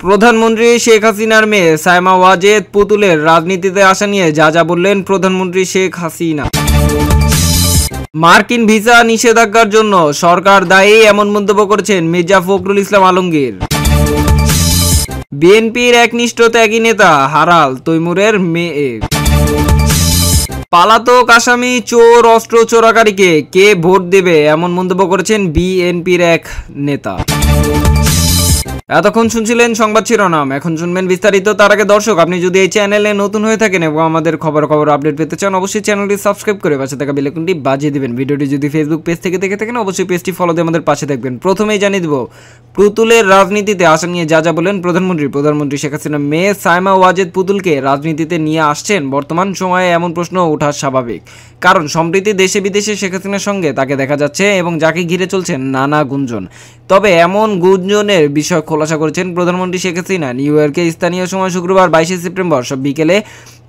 প্রধানমন্ত্রী শেখ হাসিনার মেয়ে সাইমা ওয়াজেদ পুতুলের রাজনীতিতে আসা নিয়ে যা যা বললেন প্রধানমন্ত্রী শেখ হাসিনা। মার্কিন ভিসা নিষেধাজ্ঞার জন্য সরকার দায়ী এমন মন্তব্য করেছেন মির্জা ফখরুল ইসলাম আলমগীর। বিএনপির একনিষ্ঠ ত্যাগী নেতা হারাল তৈমুরের মেয়ে। পালাতক আসামি চোর, অস্ত্র চোরাকারীকে কে ভোট দেবে এমন মন্তব্য করেছেন বিএনপির এক নেতা। এতক্ষণ শুনছিলেন সংবাদ শিরোনাম, এখন শুনবেন বিস্তারিত। তার আগে দর্শক, আপনি যদি এই চ্যানেলে নতুন হয়ে থাকেন এবং আমাদের খবর খবর আপডেট পেতে চান, অবশ্যই চ্যানেলটি সাবস্ক্রাইব করে পাশে থাকা বেলেকুনটি বাজিয়ে দিবেন। ভিডিওটি যদি ফেসবুক পেজ থেকে দেখে থাকেন, অবশ্যই পেজটি ফলো দিয়ে আমাদের পাশে থাকবেন। প্রথমেই জানিয়ে দেব, পুতুলের রাজনীতিতে আসা নিয়ে যা যা বলেন প্রধানমন্ত্রী। প্রধানমন্ত্রী শেখ হাসিনা মেয়ে সাইমা ওয়াজেদ পুতুলকে রাজনীতিতে নিয়ে আসছেন। বর্তমান সময়ে এমন প্রশ্ন ওঠা স্বাভাবিক। কারণ, সম্প্রতি দেশে বিদেশে শেখ হাসিনার সঙ্গে তাকে দেখা যাচ্ছে এবং যাকে ঘিরে চলছে নানা গুঞ্জন। তবে এমন গুঞ্জনের বিষয় খোলাসা করেছেন প্রধানমন্ত্রী শেখ হাসিনা। নিউ ইয়র্কে স্থানীয় সময় শুক্রবার বাইশে সেপ্টেম্বর সব বিকেলে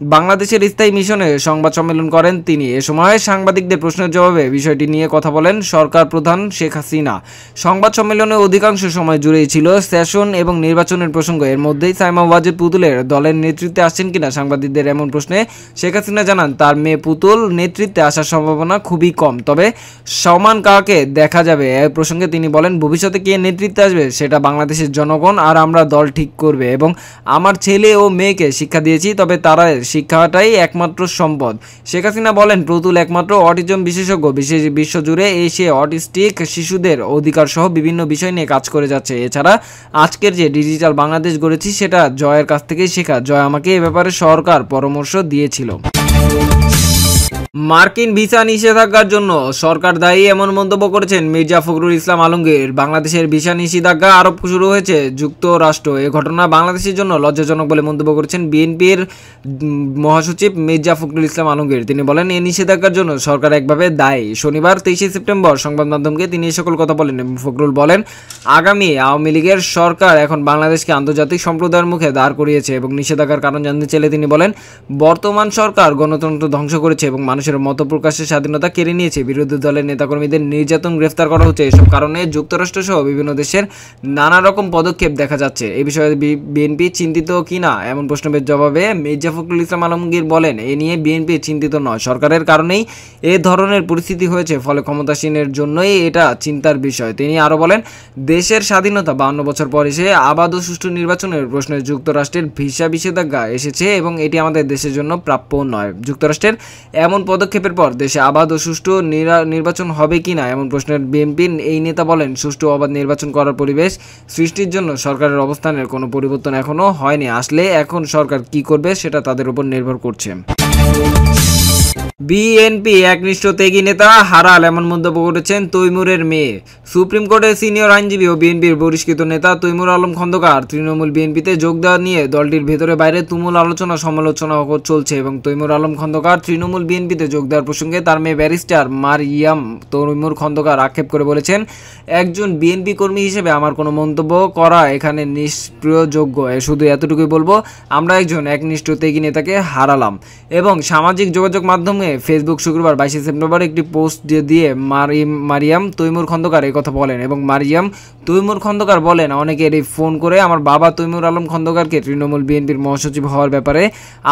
বাংলাদেশের স্থায়ী মিশনে সংবাদ সম্মেলন করেন তিনি। এ সময় সাংবাদিকদের প্রশ্নের জবাবে বিষয়টি নিয়ে কথা বলেন সরকার প্রধান শেখ হাসিনা। সংবাদ সম্মেলনে অধিকাংশ সময় জুড়েই ছিল সেশন এবং নির্বাচনের প্রসঙ্গ। এর মধ্যেই সাইমা ওয়াজেদ পুতুলের দলের নেতৃত্বে আসছেন কিনা সাংবাদিকদের এমন প্রশ্নে শেখ হাসিনা জানান, তার মেয়ে পুতুল নেতৃত্বে আসার সম্ভাবনা খুবই কম। তবে সমান কাকে দেখা যাবে এ প্রসঙ্গে তিনি বলেন, ভবিষ্যতে কে নেতৃত্বে আসবে সেটা বাংলাদেশের জনগণ আর আমরা দল ঠিক করবে এবং আমার ছেলে ও মেয়েকে শিক্ষা দিয়েছি, তবে তারা শিক্ষাটাই একমাত্র সম্পদ। শেখ হাসিনা বলেন, প্রতুল একমাত্র অটিজম বিশেষজ্ঞ। বিশেষ বিশ্বজুড়ে এসে অটিস্টিক শিশুদের অধিকার সহ বিভিন্ন বিষয় নিয়ে কাজ করে যাচ্ছে। এছাড়া আজকের যে ডিজিটাল বাংলাদেশ গড়েছি, সেটা জয়ের কাছ থেকেই শেখা। জয় আমাকে এ ব্যাপারে সরকার পরামর্শ দিয়েছিল। মার্কিন ভিসা নিষেধাজ্ঞার জন্য সরকার দায়ী এমন মন্তব্য করেছেন মির্জা ফখরুল ইসলাম আলমগীর। বাংলাদেশের ভিসা নিষেধাজ্ঞা আরোপ শুরু হয়েছে যুক্তরাষ্ট্র। এ ঘটনা বাংলাদেশের জন্য লজ্জাজনক বলে মন্তব্য করেছেন বিএনপির মহাসচিব মির্জা ফখরুল ইসলাম আলমগীর। তিনি বলেন এই নিষেধাজ্ঞার জন্য সরকার একভাবে দায়ী। শনিবার তেইশে সেপ্টেম্বর সংবাদ মাধ্যমকে তিনি এই সকল কথা বলেন এবং ফখরুল বলেন, আগামী আওয়ামী লীগের সরকার এখন বাংলাদেশকে আন্তর্জাতিক সম্প্রদায়ের মুখে দাঁড় করিয়েছে এবং নিষেধাজ্ঞার কারণ জানতে চাইলে তিনি বলেন, বর্তমান সরকার গণতন্ত্র ধ্বংস করেছে এবং মানুষের মত প্রকাশের স্বাধীনতা কেড়ে নিয়েছে। বিরোধী দলের নেতাকর্মীদের নির্যাতন গ্রেফতার করা হচ্ছে। এসব কারণে যুক্তরাষ্ট্র সহ বিভিন্ন দেশের নানা রকম পদক্ষেপ দেখা যাচ্ছে। এ বিষয়ে বিএনপি চিন্তিত কিনা এমন প্রশ্নের জবাবে মির্জা ফখরুল ইসলাম আলমগীর বলেন, এ নিয়ে বিএনপি চিন্তিত নয়। সরকারের কারণেই এ ধরনের পরিস্থিতি হয়েছে, ফলে ক্ষমতাসীনের জন্যই এটা চিন্তার বিষয়। তিনি আরও বলেন, দেশের স্বাধীনতা বাউন্ন বছর পর এসে আবাদ ও সুষ্ঠু নির্বাচনের প্রশ্নে যুক্তরাষ্ট্রের ভিসা নিষেধাজ্ঞা এসেছে এবং এটি আমাদের দেশের জন্য প্রাপ্য নয়। যুক্তরাষ্ট্রের এমন পদক্ষেপের পর দেশে আবাদ ও সুষ্ঠু নির্বাচন হবে কি না, এমন প্রশ্নের বিএনপির এই নেতা বলেন, সুষ্ঠু অবাধ নির্বাচন করার পরিবেশ সৃষ্টির জন্য সরকারের অবস্থানের কোনো পরিবর্তন এখনও হয়নি। আসলে এখন সরকার কি করবে সেটা তাদের উপর নির্ভর করছে। বিএনপি একনিষ্ঠ ত্যাগী নেতা হারাল এমন মন্তব্য করেছেন তৈমুরের মেয়ে। সুপ্রিম কোর্টের সিনিয়র আইনজীবী ও বিএনপির বহিষ্কৃত নেতা তৈমুর আলম খন্দকার তৃণমূল বিএনপিতে যোগ দেওয়া নিয়ে দলটির ভেতরে বাইরে তুমুল আলোচনা সমালোচনা চলছে এবং তৈমুর আলম খন্দকার তৃণমূল বিএনপিতে যোগ দেওয়ার প্রসঙ্গে তার মেয়ে ব্যারিস্টার মার ইয়াম তৈমুর খন্দকার আক্ষেপ করে বলেছেন, একজন বিএনপি কর্মী হিসেবে আমার কোনো মন্তব্য করা এখানে নিষ্প্রিয়যোগ্য শুধু এতটুকুই বলব, আমরা একজন একনিষ্ঠ ত্যাগী নেতাকে হারালাম এবং সামাজিক যোগাযোগ মাধ্যমে ফেসবুক শুক্রবার বাইশে সেপ্টেম্বর একটি পোস্ট দিয়ে মারিয়াম তৈমুর খন্দকার কথা বলেন এবং মারিয়াম তৈমুর খন্দকার বলেন, অনেকের এই ফোন করে আমার বাবা তৈমুর আলম খন্দকারকে তৃণমূল বিএনপির মহাসচিব হওয়ার ব্যাপারে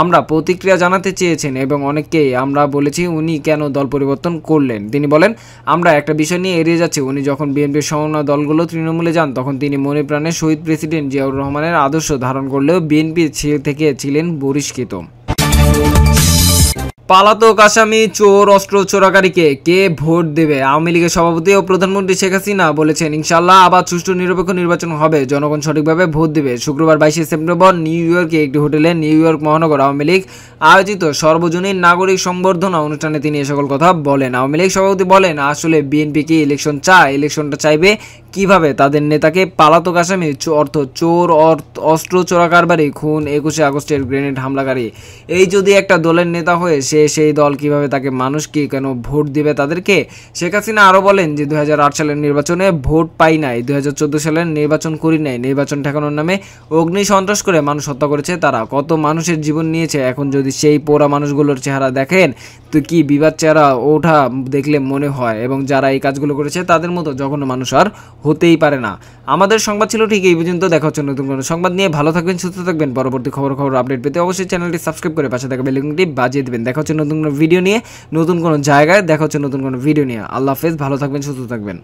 আমরা প্রতিক্রিয়া জানাতে চেয়েছেন এবং অনেককেই আমরা বলেছি উনি কেন দল পরিবর্তন করলেন। তিনি বলেন, আমরা একটা বিষয় নিয়ে এড়িয়ে যাচ্ছি। উনি যখন বিএনপির সমন্বয় দলগুলো তৃণমূলে যান, তখন তিনি মনে প্রাণে শহীদ প্রেসিডেন্ট জিয়াউর রহমানের আদর্শ ধারণ করলেও বিএনপি থেকে ছিলেন বহিষ্কৃত। পালাতক আসামি চোর, অস্ত্র চোরাকারীকে কে ভোট দেবে? আওয়ামী লীগের সভাপতি ও প্রধানমন্ত্রী শেখ হাসিনা বলেছেন ইনশাল্লাহ আবার সুষ্ঠু নিরপেক্ষ নির্বাচন হবে। জনগণ সঠিকভাবে ভোট দেবে। শুক্রবার বাইশে সেপ্টেম্বর নিউ ইয়র্কে একটি হোটেলে নিউ ইয়র্ক মহানগর আওয়ামী লীগ আয়োজিত সর্বজনীন নাগরিক সংবর্ধনা অনুষ্ঠানে তিনি এ সকল কথা বলেন। আওয়ামী লীগ সভাপতি বলেন, আসলে বিএনপি কি ইলেকশন চায়? ইলেকশনটা চাইবে কীভাবে? তাদের নেতাকে পালাতক আসামি অর্থ চোর অস্ত্র চোরা কারবারি খুন, একুশে আগস্টের গ্রেনেড হামলাকারী। এই যদি একটা দলের নেতা হয়ে সে সে সেই দল কীভাবে তাকে মানুষ কি কেন ভোট দিবে তাদেরকে? শেখ হাসিনা আরও বলেন যে দু হাজার আট সালের নির্বাচনে ভোট পাই নাই দু হাজার চোদ্দ সালের নির্বাচন করি নাই, নির্বাচন ঠেকানোর নামে অগ্নি সন্ত্রাস করে মানুষ হত্যা করেছে তারা। কত মানুষের জীবন নিয়েছে, এখন যদি সেই পোড়া মানুষগুলোর চেহারা দেখেন, তো কি বিবাদ চেহারা ওঠা দেখলে মনে হয়? এবং যারা এই কাজগুলো করেছে, তাদের মতো যখন মানুষ আর হতেই পারে না। আমাদের সংবাদ ছিল ঠিক এই পর্যন্ত, দেখা হচ্ছে নতুন কোনো সংবাদ নিয়ে। ভালো থাকবেন, সুস্থ থাকবেন। পরবর্তী খবর খবর আপডেট পেতে অবশ্যই চ্যানেলটি সাবস্ক্রাইব করে পাশে থাকা বেলিংটি বাজিয়ে দেবেন। দেখা হচ্ছে নতুন কোনো ভিডিও নিয়ে, নতুন কোনো জায়গায় দেখা হচ্ছে নতুন কোনো ভিডিও নিয়ে। আল্লাহ হাফেজ, ভালো থাকবেন, সুস্থ থাকবেন।